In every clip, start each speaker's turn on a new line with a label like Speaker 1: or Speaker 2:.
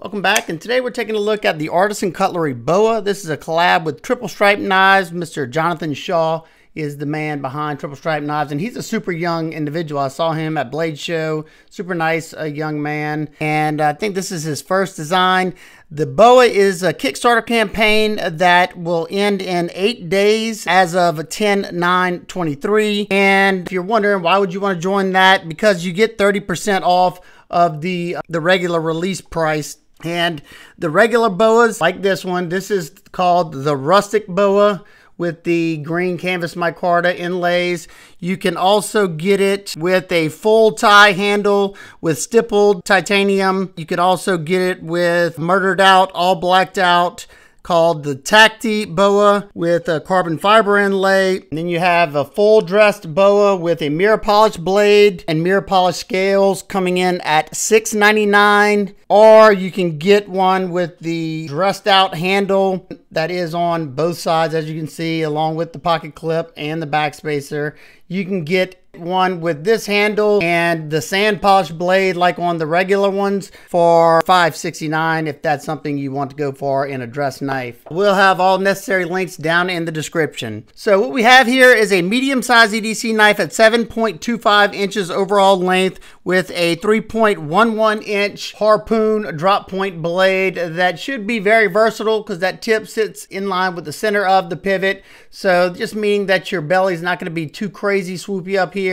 Speaker 1: Welcome back, and today we're taking a look at the Artisan Cutlery Boa. This is a collab with Triple Stripe Knives. Mr. Jonathan Shaw is the man behind Triple Stripe Knives, and he's a super young individual. I saw him at Blade Show, super nice uh, young man, and I think this is his first design. The BOA is a Kickstarter campaign that will end in eight days as of 10 9 23. And if you're wondering why would you want to join that, because you get 30% off of the the regular release price and the regular boas, like this one, this is called the rustic boa with the green canvas micarta inlays. You can also get it with a full tie handle with stippled titanium. You could also get it with murdered out, all blacked out called the Tacti boa with a carbon fiber inlay. And then you have a full dressed boa with a mirror polish blade and mirror polish scales coming in at $6.99. Or you can get one with the dressed out handle that is on both sides, as you can see, along with the pocket clip and the back spacer. You can get one with this handle and the sand polish blade like on the regular ones for $5.69 if that's something you want to go for in a dress knife. We'll have all necessary links down in the description. So what we have here is a medium-sized EDC knife at 7.25 inches overall length with a 3.11 inch harpoon drop point blade that should be very versatile because that tip sits in line with the center of the pivot. So just meaning that your belly is not going to be too crazy swoopy up here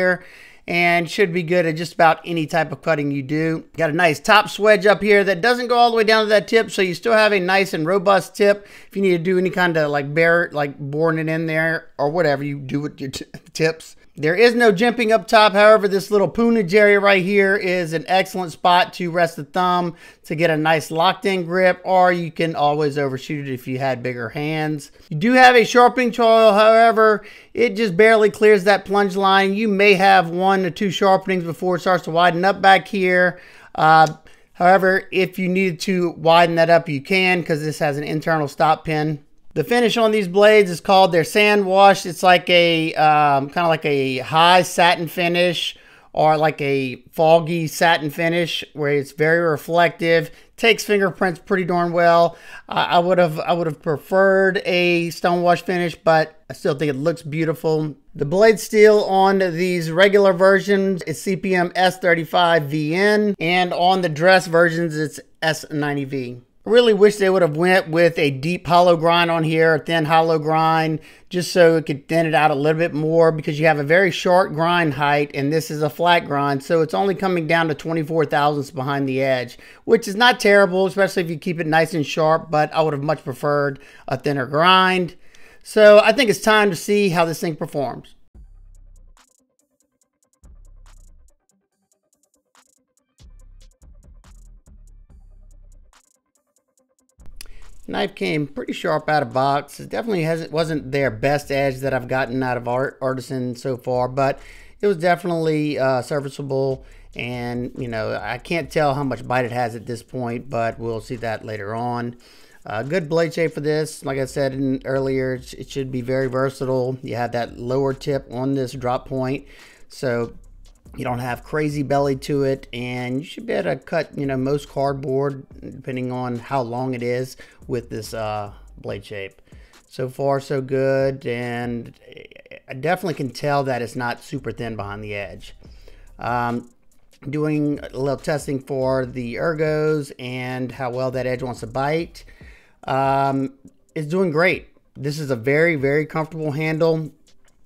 Speaker 1: and should be good at just about any type of cutting you do. Got a nice top swedge up here that doesn't go all the way down to that tip, so you still have a nice and robust tip. If you need to do any kind of like bear, like boring it in there or whatever you do with your tips. There is no jimping up top. However, this little poonage area right here is an excellent spot to rest the thumb to get a nice locked in grip, or you can always overshoot it if you had bigger hands. You do have a sharpening choil, however, it just barely clears that plunge line. You may have one to two sharpenings before it starts to widen up back here. Uh, however, if you needed to widen that up, you can because this has an internal stop pin. The finish on these blades is called their sand wash. It's like a um, kind of like a high satin finish or like a foggy satin finish where it's very reflective. Takes fingerprints pretty darn well. Uh, I would have I would have preferred a stone wash finish, but I still think it looks beautiful. The blade steel on these regular versions is CPM S35VN, and on the dress versions it's S90V really wish they would have went with a deep hollow grind on here, a thin hollow grind, just so it could thin it out a little bit more because you have a very short grind height and this is a flat grind. So it's only coming down to 24 thousandths behind the edge, which is not terrible, especially if you keep it nice and sharp, but I would have much preferred a thinner grind. So I think it's time to see how this thing performs. Knife came pretty sharp out of box. It definitely hasn't wasn't their best edge that I've gotten out of Art Artisan so far, but it was definitely uh, serviceable. And you know, I can't tell how much bite it has at this point, but we'll see that later on. Uh, good blade shape for this. Like I said in, earlier, it should be very versatile. You have that lower tip on this drop point, so you don't have crazy belly to it and you should be able to cut you know most cardboard depending on how long it is with this uh, blade shape. So far so good and I definitely can tell that it's not super thin behind the edge. Um, doing a little testing for the ergos and how well that edge wants to bite um, it's doing great. This is a very very comfortable handle.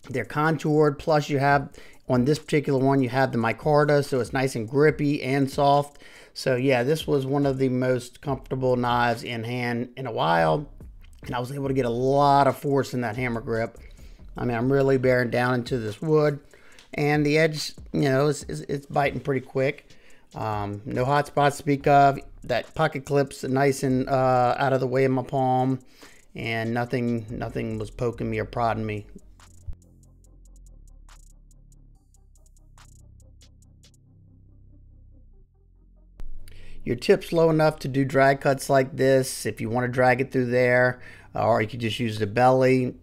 Speaker 1: They're contoured plus you have on this particular one, you have the micarta, so it's nice and grippy and soft. So yeah, this was one of the most comfortable knives in hand in a while. And I was able to get a lot of force in that hammer grip. I mean, I'm really bearing down into this wood. And the edge, you know, it's, it's biting pretty quick. Um, no hot spots to speak of. That pocket clip's nice and uh, out of the way of my palm. And nothing, nothing was poking me or prodding me. Your tip's low enough to do drag cuts like this if you want to drag it through there or you could just use the belly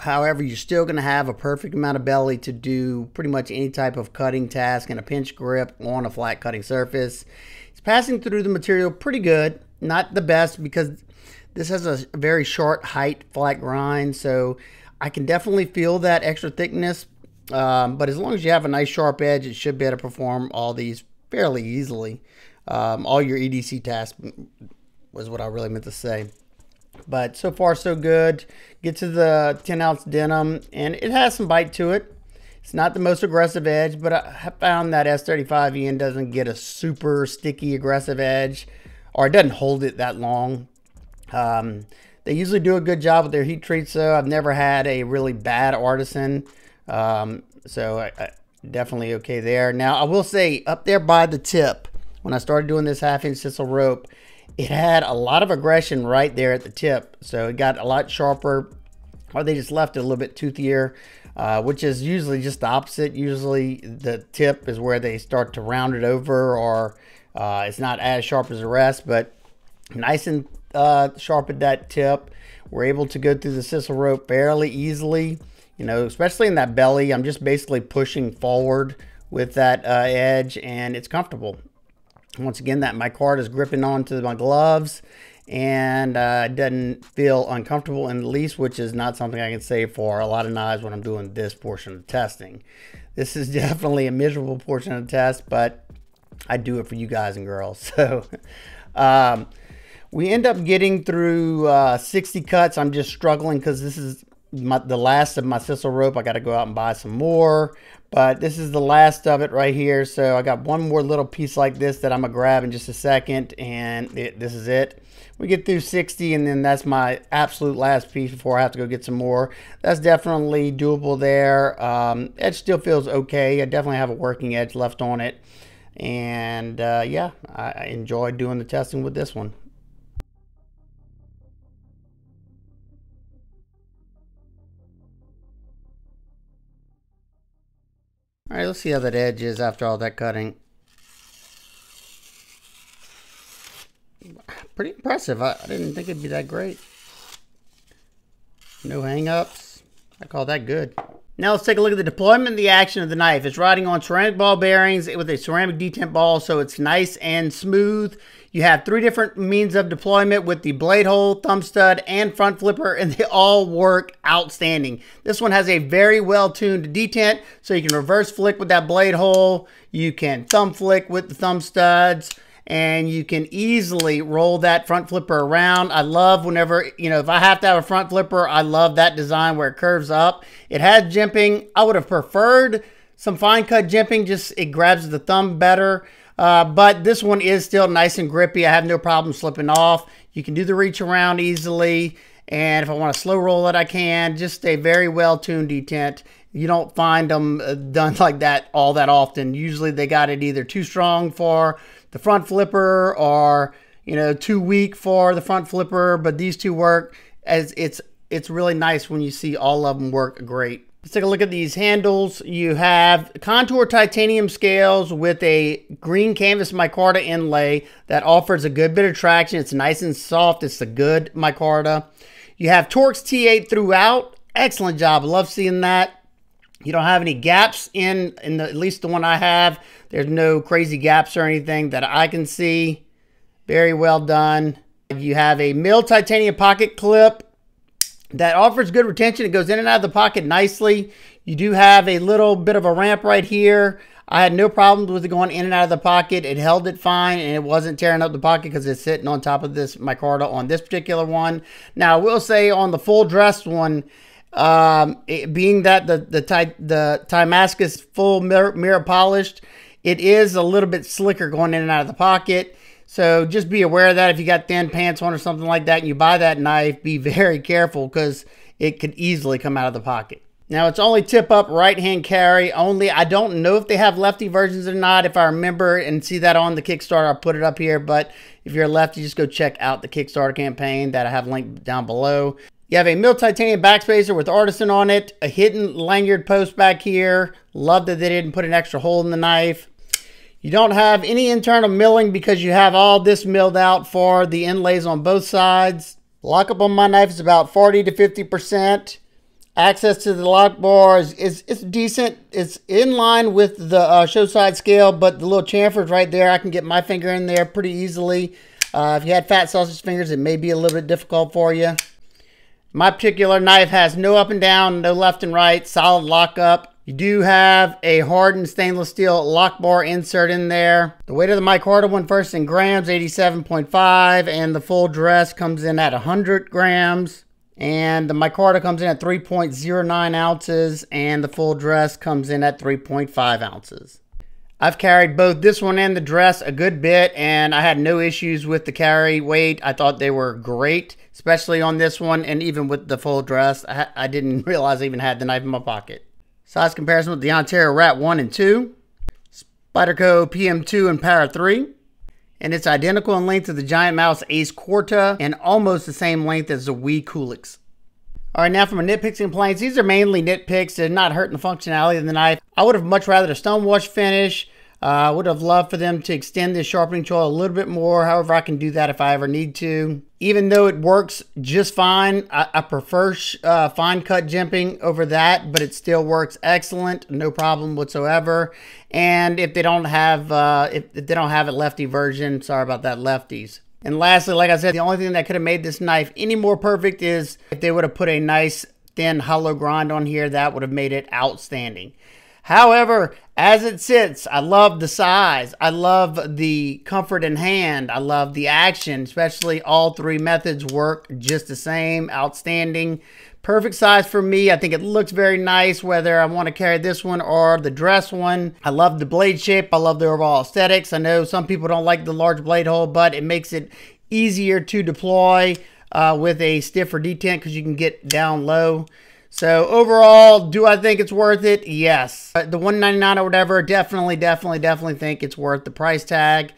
Speaker 1: however you're still going to have a perfect amount of belly to do pretty much any type of cutting task and a pinch grip on a flat cutting surface it's passing through the material pretty good. Not the best because this has a very short height flat grind, so I can definitely feel that extra thickness. Um, but as long as you have a nice sharp edge, it should be able to perform all these fairly easily. Um, all your EDC tasks was what I really meant to say. But so far, so good. Get to the 10 ounce denim, and it has some bite to it. It's not the most aggressive edge, but I found that S35VN doesn't get a super sticky aggressive edge, or it doesn't hold it that long. Um, they usually do a good job with their heat treats, though. I've never had a really bad artisan, um, so I, I, definitely okay there. Now, I will say, up there by the tip, when I started doing this half-inch sisal rope, it had a lot of aggression right there at the tip, so it got a lot sharper, or they just left it a little bit toothier. Uh, which is usually just the opposite. Usually the tip is where they start to round it over or uh, it's not as sharp as the rest, but nice and uh, sharp at that tip. We're able to go through the sisal rope fairly easily, you know, especially in that belly. I'm just basically pushing forward with that uh, edge and it's comfortable. Once again, that micarta is gripping onto my gloves and uh, doesn't feel uncomfortable in the least, which is not something I can say for a lot of knives when I'm doing this portion of testing. This is definitely a miserable portion of the test, but I do it for you guys and girls. So um, we end up getting through uh, 60 cuts. I'm just struggling because this is my, the last of my sisal rope. I got to go out and buy some more. But this is the last of it right here. So I got one more little piece like this that I'm going to grab in just a second. And it, this is it. We get through 60 and then that's my absolute last piece before I have to go get some more. That's definitely doable there. Um, edge still feels okay. I definitely have a working edge left on it. And uh, yeah, I, I enjoy doing the testing with this one. All right, let's see how that edge is after all that cutting. Pretty impressive. I, I didn't think it'd be that great. No hang-ups. I call that good. Now let's take a look at the deployment and the action of the knife. It's riding on ceramic ball bearings with a ceramic detent ball, so it's nice and smooth. You have three different means of deployment with the blade hole, thumb stud, and front flipper, and they all work outstanding. This one has a very well-tuned detent, so you can reverse flick with that blade hole. You can thumb flick with the thumb studs and you can easily roll that front flipper around. I love whenever, you know, if I have to have a front flipper, I love that design where it curves up. It has jimping. I would have preferred some fine cut jimping, just it grabs the thumb better. Uh, but this one is still nice and grippy. I have no problem slipping off. You can do the reach around easily. And if I want to slow roll it, I can. Just a very well-tuned detent. You don't find them uh, done like that all that often. Usually they got it either too strong for the front flipper or, you know, too weak for the front flipper. But these two work as it's, it's really nice when you see all of them work great. Let's take a look at these handles. You have contour titanium scales with a green canvas micarta inlay that offers a good bit of traction. It's nice and soft. It's a good micarta. You have Torx T8 throughout. Excellent job. Love seeing that. You don't have any gaps in, in the, at least the one I have. There's no crazy gaps or anything that I can see. Very well done. You have a mill titanium pocket clip that offers good retention. It goes in and out of the pocket nicely. You do have a little bit of a ramp right here. I had no problems with it going in and out of the pocket. It held it fine and it wasn't tearing up the pocket because it's sitting on top of this micarta on this particular one. Now, I will say on the full dress one, um, it, being that the the the Timascus full mirror, mirror polished, it is a little bit slicker going in and out of the pocket. So just be aware of that. If you got thin pants on or something like that and you buy that knife, be very careful because it could easily come out of the pocket. Now it's only tip up right hand carry only. I don't know if they have lefty versions or not. If I remember and see that on the Kickstarter, I'll put it up here. But if you're a lefty, just go check out the Kickstarter campaign that I have linked down below. You have a mill titanium backspacer with artisan on it, a hidden lanyard post back here. Love that they didn't put an extra hole in the knife. You don't have any internal milling because you have all this milled out for the inlays on both sides. Lockup on my knife is about 40 to 50%. Access to the lock bar is, is, decent. It's in line with the uh, show side scale, but the little chamfer's right there. I can get my finger in there pretty easily. Uh, if you had fat sausage fingers, it may be a little bit difficult for you. My particular knife has no up and down, no left and right, solid lockup. You do have a hardened stainless steel lock bar insert in there. The weight of the micarta one first in grams, 87.5, and the full dress comes in at 100 grams. And the micarta comes in at 3.09 ounces, and the full dress comes in at 3.5 ounces. I've carried both this one and the dress a good bit, and I had no issues with the carry weight. I thought they were great, especially on this one, and even with the full dress. I, I didn't realize I even had the knife in my pocket. Size comparison with the Ontario Rat 1 and 2, Spyderco PM2 and Para 3, and it's identical in length to the Giant Mouse Ace Quarta and almost the same length as the Wee Coolix. All right, now from a nitpicks and complaints, these are mainly nitpicks. They're not hurting the functionality of the knife. I would have much rather a stonewash finish. Uh, I uh, would have loved for them to extend this sharpening choil a little bit more. However, I can do that if I ever need to. Even though it works just fine, I, I prefer uh, fine cut jimping over that, but it still works excellent, no problem whatsoever. And if they don't have, uh, if, if they don't have a lefty version, sorry about that, lefties. And lastly, like I said, the only thing that could have made this knife any more perfect is if they would have put a nice thin hollow grind on here, that would have made it outstanding. However, as it sits, I love the size. I love the comfort in hand. I love the action, especially all three methods work just the same. Outstanding. Perfect size for me. I think it looks very nice whether I want to carry this one or the dress one. I love the blade shape. I love the overall aesthetics. I know some people don't like the large blade hole, but it makes it easier to deploy uh, with a stiffer detent because you can get down low. So overall, do I think it's worth it? Yes. The 199 or whatever, definitely, definitely, definitely think it's worth the price tag.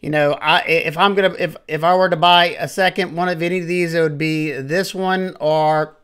Speaker 1: You know, I if I'm gonna if if I were to buy a second one of any of these, it would be this one or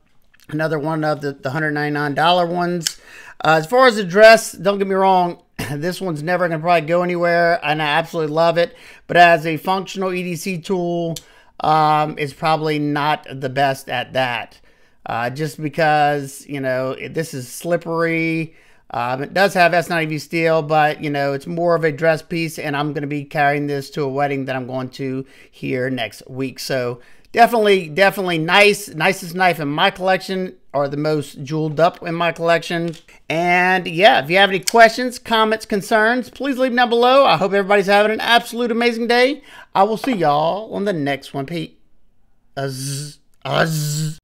Speaker 1: another one of the, the $199 ones. Uh, as far as the dress, don't get me wrong, this one's never going to probably go anywhere, and I absolutely love it. But as a functional EDC tool, um, it's probably not the best at that. Uh, just because, you know, this is slippery. Um, it does have S90V steel, but, you know, it's more of a dress piece, and I'm going to be carrying this to a wedding that I'm going to here next week. So definitely, definitely nice. Nicest knife in my collection or the most jeweled up in my collection. And yeah, if you have any questions, comments, concerns, please leave them down below. I hope everybody's having an absolute amazing day. I will see y'all on the next one. Pete. Azz. Azz.